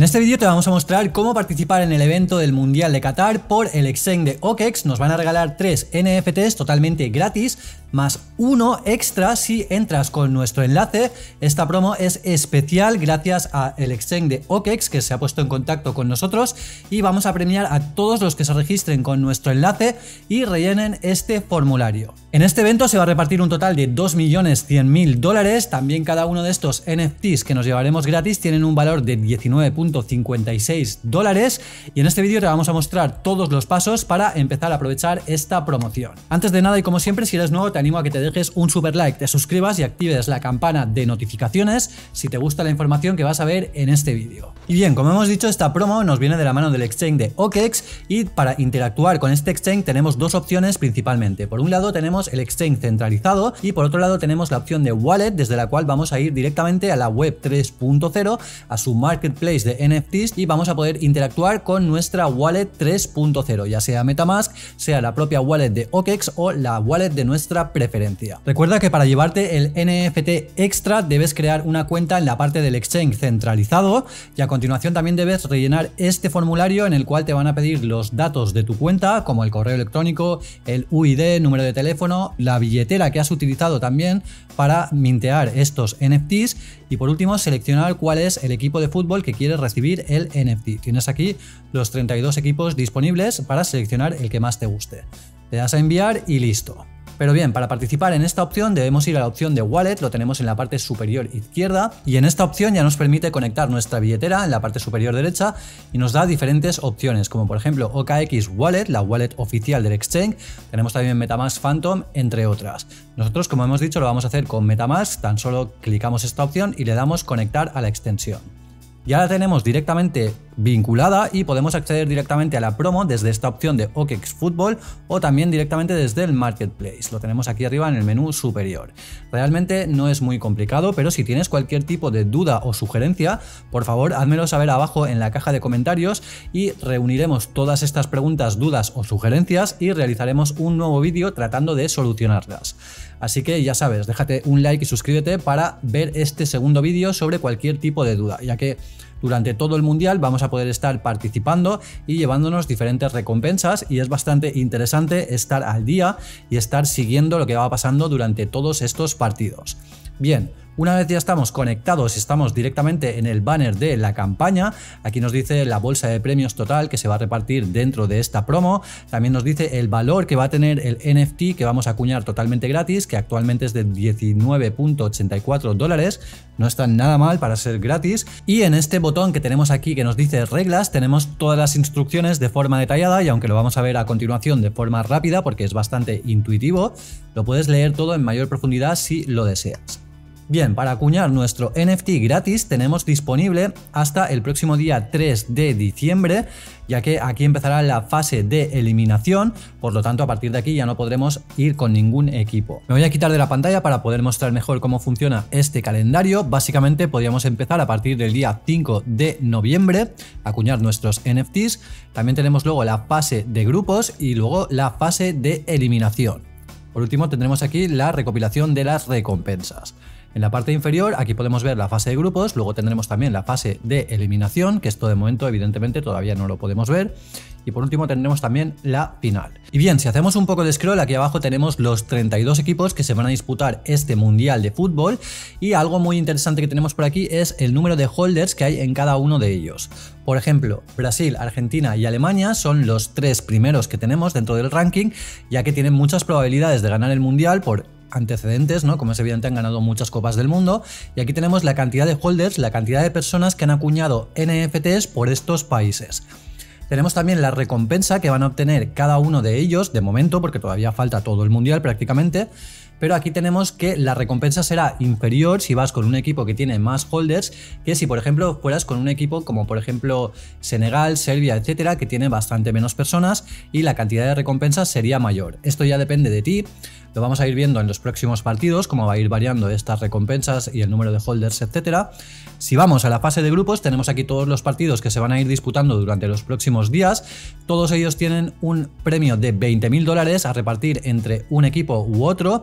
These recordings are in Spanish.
En este vídeo te vamos a mostrar cómo participar en el evento del Mundial de Qatar por el exchange de OKEX. Nos van a regalar tres NFTs totalmente gratis, más uno extra si entras con nuestro enlace. Esta promo es especial gracias al exchange de OKEX que se ha puesto en contacto con nosotros y vamos a premiar a todos los que se registren con nuestro enlace y rellenen este formulario. En este evento se va a repartir un total de 2.100.000 dólares. También cada uno de estos NFTs que nos llevaremos gratis tienen un valor de 19 .56 dólares y en este vídeo te vamos a mostrar todos los pasos para empezar a aprovechar esta promoción. Antes de nada y como siempre si eres nuevo te animo a que te dejes un super like, te suscribas y actives la campana de notificaciones si te gusta la información que vas a ver en este vídeo. Y bien, como hemos dicho esta promo nos viene de la mano del exchange de OKEX y para interactuar con este exchange tenemos dos opciones principalmente. Por un lado tenemos el exchange centralizado y por otro lado tenemos la opción de wallet desde la cual vamos a ir directamente a la web 3.0 a su marketplace de NFTs y vamos a poder interactuar con nuestra wallet 3.0, ya sea Metamask, sea la propia wallet de OKEX o la wallet de nuestra preferencia. Recuerda que para llevarte el NFT extra debes crear una cuenta en la parte del exchange centralizado y a continuación también debes rellenar este formulario en el cual te van a pedir los datos de tu cuenta como el correo electrónico, el UID, número de teléfono, la billetera que has utilizado también para mintear estos NFTs y por último seleccionar cuál es el equipo de fútbol que quieres recibir el NFT. Tienes aquí los 32 equipos disponibles para seleccionar el que más te guste. Le das a enviar y listo. Pero bien, para participar en esta opción debemos ir a la opción de Wallet, lo tenemos en la parte superior izquierda, y en esta opción ya nos permite conectar nuestra billetera en la parte superior derecha y nos da diferentes opciones, como por ejemplo OKX Wallet, la wallet oficial del exchange, tenemos también Metamask Phantom, entre otras. Nosotros, como hemos dicho, lo vamos a hacer con Metamask, tan solo clicamos esta opción y le damos conectar a la extensión ya la tenemos directamente vinculada y podemos acceder directamente a la promo desde esta opción de OKEX Football o también directamente desde el Marketplace. Lo tenemos aquí arriba en el menú superior. Realmente no es muy complicado, pero si tienes cualquier tipo de duda o sugerencia, por favor házmelo saber abajo en la caja de comentarios y reuniremos todas estas preguntas, dudas o sugerencias y realizaremos un nuevo vídeo tratando de solucionarlas. Así que ya sabes, déjate un like y suscríbete para ver este segundo vídeo sobre cualquier tipo de duda, ya que durante todo el mundial vamos a poder estar participando y llevándonos diferentes recompensas y es bastante interesante estar al día y estar siguiendo lo que va pasando durante todos estos partidos. Bien, una vez ya estamos conectados y estamos directamente en el banner de la campaña, aquí nos dice la bolsa de premios total que se va a repartir dentro de esta promo, también nos dice el valor que va a tener el NFT que vamos a acuñar totalmente gratis, que actualmente es de 19.84 dólares, no está nada mal para ser gratis, y en este botón que tenemos aquí que nos dice reglas, tenemos todas las instrucciones de forma detallada y aunque lo vamos a ver a continuación de forma rápida porque es bastante intuitivo, lo puedes leer todo en mayor profundidad si lo deseas. Bien, para acuñar nuestro NFT gratis tenemos disponible hasta el próximo día 3 de diciembre, ya que aquí empezará la fase de eliminación, por lo tanto a partir de aquí ya no podremos ir con ningún equipo. Me voy a quitar de la pantalla para poder mostrar mejor cómo funciona este calendario. Básicamente podríamos empezar a partir del día 5 de noviembre a acuñar nuestros NFTs. También tenemos luego la fase de grupos y luego la fase de eliminación. Por último tendremos aquí la recopilación de las recompensas. En la parte inferior aquí podemos ver la fase de grupos, luego tendremos también la fase de eliminación, que esto de momento evidentemente todavía no lo podemos ver. Y por último tendremos también la final. Y bien, si hacemos un poco de scroll, aquí abajo tenemos los 32 equipos que se van a disputar este Mundial de Fútbol. Y algo muy interesante que tenemos por aquí es el número de holders que hay en cada uno de ellos. Por ejemplo, Brasil, Argentina y Alemania son los tres primeros que tenemos dentro del ranking, ya que tienen muchas probabilidades de ganar el Mundial por antecedentes, ¿no? Como es evidente, han ganado muchas copas del mundo. Y aquí tenemos la cantidad de holders, la cantidad de personas que han acuñado NFTs por estos países. Tenemos también la recompensa que van a obtener cada uno de ellos, de momento, porque todavía falta todo el mundial prácticamente. Pero aquí tenemos que la recompensa será inferior si vas con un equipo que tiene más holders que si, por ejemplo, fueras con un equipo como, por ejemplo, Senegal, Serbia, etcétera, que tiene bastante menos personas y la cantidad de recompensas sería mayor. Esto ya depende de ti. Lo vamos a ir viendo en los próximos partidos, cómo va a ir variando estas recompensas y el número de holders, etc. Si vamos a la fase de grupos, tenemos aquí todos los partidos que se van a ir disputando durante los próximos días. Todos ellos tienen un premio de 20.000 dólares a repartir entre un equipo u otro.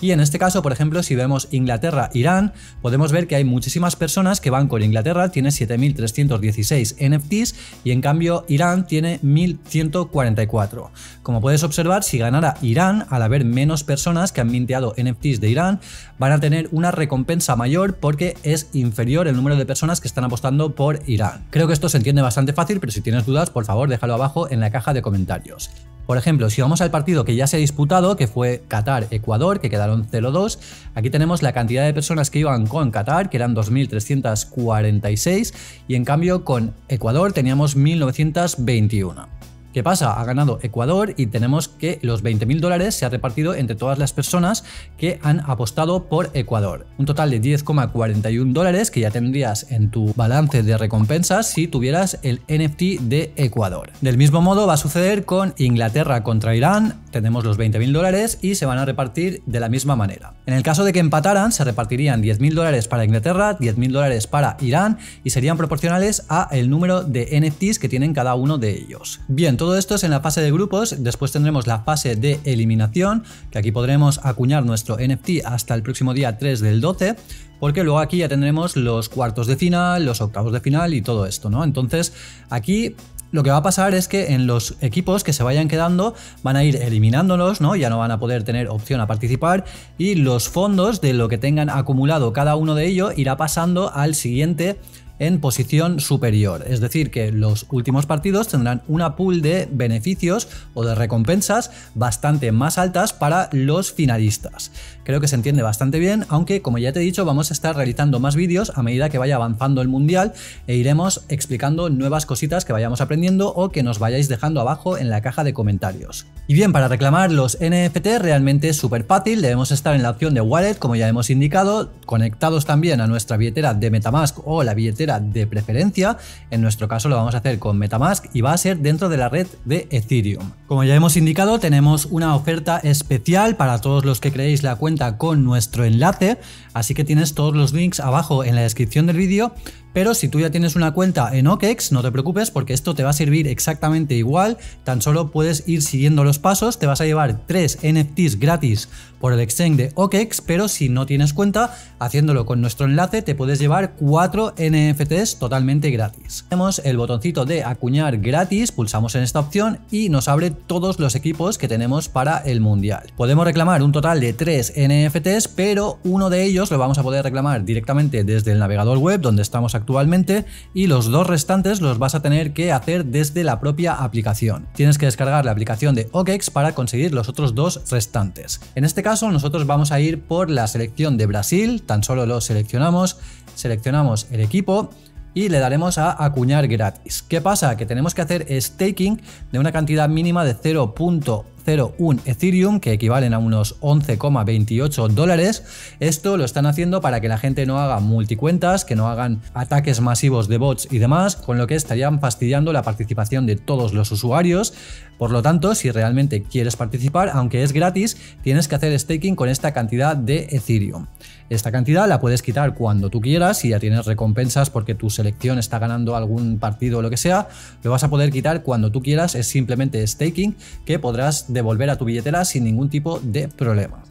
Y en este caso, por ejemplo, si vemos Inglaterra-Irán, podemos ver que hay muchísimas personas que van con Inglaterra, tiene 7.316 NFTs y en cambio Irán tiene 1.144. Como puedes observar, si ganara Irán, al haber menos personas que han minteado NFTs de Irán, van a tener una recompensa mayor porque es inferior el número de personas que están apostando por Irán. Creo que esto se entiende bastante fácil, pero si tienes dudas, por favor déjalo abajo en la caja de comentarios. Por ejemplo, si vamos al partido que ya se ha disputado, que fue Qatar-Ecuador, que quedaron 0-2, aquí tenemos la cantidad de personas que iban con Qatar, que eran 2.346, y en cambio con Ecuador teníamos 1.921. ¿Qué pasa? Ha ganado Ecuador y tenemos que los 20.000 dólares se ha repartido entre todas las personas que han apostado por Ecuador. Un total de 10,41 dólares que ya tendrías en tu balance de recompensas si tuvieras el NFT de Ecuador. Del mismo modo va a suceder con Inglaterra contra Irán, tenemos los 20.000 dólares y se van a repartir de la misma manera. En el caso de que empataran, se repartirían 10.000 dólares para Inglaterra, 10.000 dólares para Irán y serían proporcionales a el número de NFTs que tienen cada uno de ellos. Bien, todo esto es en la fase de grupos, después tendremos la fase de eliminación, que aquí podremos acuñar nuestro NFT hasta el próximo día 3 del 12, porque luego aquí ya tendremos los cuartos de final, los octavos de final y todo esto, ¿no? Entonces aquí lo que va a pasar es que en los equipos que se vayan quedando van a ir eliminándolos, ¿no? Ya no van a poder tener opción a participar y los fondos de lo que tengan acumulado cada uno de ellos irá pasando al siguiente en posición superior. Es decir, que los últimos partidos tendrán una pool de beneficios o de recompensas bastante más altas para los finalistas. Creo que se entiende bastante bien, aunque como ya te he dicho vamos a estar realizando más vídeos a medida que vaya avanzando el mundial e iremos explicando nuevas cositas que vayamos aprendiendo o que nos vayáis dejando abajo en la caja de comentarios. Y bien, para reclamar los NFT realmente es súper fácil, debemos estar en la opción de Wallet como ya hemos indicado, conectados también a nuestra billetera de Metamask o la billetera de preferencia, en nuestro caso lo vamos a hacer con Metamask y va a ser dentro de la red de Ethereum. Como ya hemos indicado tenemos una oferta especial para todos los que creéis la cuenta con nuestro enlace, así que tienes todos los links abajo en la descripción del vídeo pero si tú ya tienes una cuenta en OKEx, no te preocupes porque esto te va a servir exactamente igual, tan solo puedes ir siguiendo los pasos, te vas a llevar 3 NFTs gratis por el exchange de OKEx, pero si no tienes cuenta, haciéndolo con nuestro enlace te puedes llevar 4 NFTs totalmente gratis. Tenemos el botoncito de acuñar gratis, pulsamos en esta opción y nos abre todos los equipos que tenemos para el mundial. Podemos reclamar un total de 3 NFTs, pero uno de ellos lo vamos a poder reclamar directamente desde el navegador web donde estamos actualmente actualmente y los dos restantes los vas a tener que hacer desde la propia aplicación. Tienes que descargar la aplicación de OKEx para conseguir los otros dos restantes. En este caso nosotros vamos a ir por la selección de Brasil, tan solo lo seleccionamos, seleccionamos el equipo y le daremos a acuñar gratis. ¿Qué pasa? Que tenemos que hacer staking de una cantidad mínima de 0.0 0.1 Ethereum, que equivalen a unos 11,28 dólares. Esto lo están haciendo para que la gente no haga multicuentas, que no hagan ataques masivos de bots y demás, con lo que estarían fastidiando la participación de todos los usuarios. Por lo tanto, si realmente quieres participar, aunque es gratis, tienes que hacer staking con esta cantidad de Ethereum. Esta cantidad la puedes quitar cuando tú quieras, si ya tienes recompensas porque tu selección está ganando algún partido o lo que sea, lo vas a poder quitar cuando tú quieras, es simplemente staking que podrás devolver a tu billetera sin ningún tipo de problema.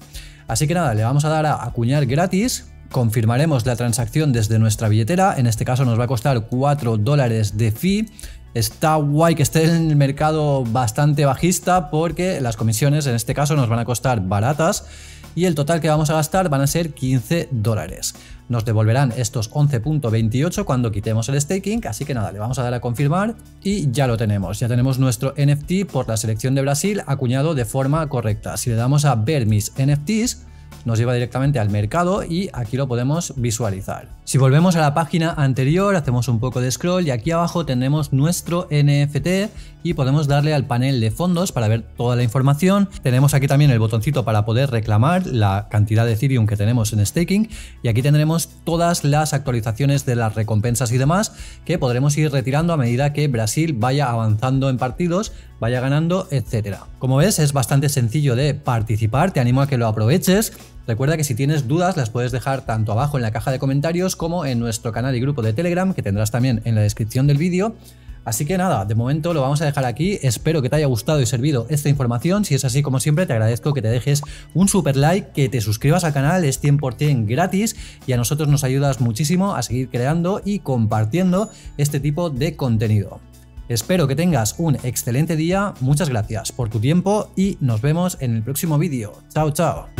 Así que nada, le vamos a dar a acuñar gratis, confirmaremos la transacción desde nuestra billetera, en este caso nos va a costar 4 dólares de fee, Está guay que esté en el mercado bastante bajista porque las comisiones en este caso nos van a costar baratas y el total que vamos a gastar van a ser 15 dólares. Nos devolverán estos 11.28 cuando quitemos el staking, así que nada, le vamos a dar a confirmar y ya lo tenemos. Ya tenemos nuestro NFT por la selección de Brasil acuñado de forma correcta. Si le damos a ver mis NFTs, nos lleva directamente al mercado y aquí lo podemos visualizar. Si volvemos a la página anterior, hacemos un poco de scroll y aquí abajo tendremos nuestro NFT y podemos darle al panel de fondos para ver toda la información. Tenemos aquí también el botoncito para poder reclamar la cantidad de Ethereum que tenemos en staking y aquí tendremos todas las actualizaciones de las recompensas y demás que podremos ir retirando a medida que Brasil vaya avanzando en partidos, vaya ganando, etc. Como ves es bastante sencillo de participar, te animo a que lo aproveches. Recuerda que si tienes dudas las puedes dejar tanto abajo en la caja de comentarios como en nuestro canal y grupo de Telegram que tendrás también en la descripción del vídeo. Así que nada, de momento lo vamos a dejar aquí. Espero que te haya gustado y servido esta información. Si es así, como siempre, te agradezco que te dejes un super like, que te suscribas al canal, es 100% gratis y a nosotros nos ayudas muchísimo a seguir creando y compartiendo este tipo de contenido. Espero que tengas un excelente día, muchas gracias por tu tiempo y nos vemos en el próximo vídeo. Chao, chao.